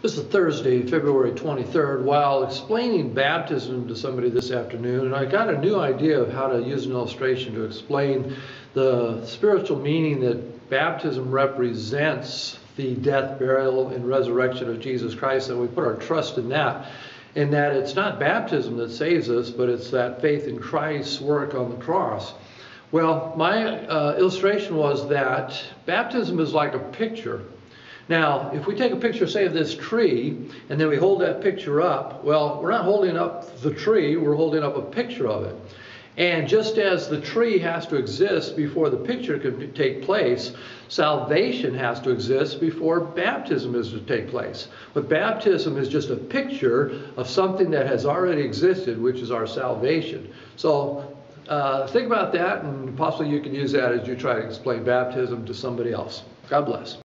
This is Thursday, February 23rd. While explaining baptism to somebody this afternoon, and I got a new idea of how to use an illustration to explain the spiritual meaning that baptism represents the death, burial, and resurrection of Jesus Christ, and we put our trust in that. In that it's not baptism that saves us, but it's that faith in Christ's work on the cross. Well, my uh, illustration was that baptism is like a picture now, if we take a picture, say, of this tree, and then we hold that picture up, well, we're not holding up the tree, we're holding up a picture of it. And just as the tree has to exist before the picture can take place, salvation has to exist before baptism is to take place. But baptism is just a picture of something that has already existed, which is our salvation. So uh, think about that, and possibly you can use that as you try to explain baptism to somebody else. God bless.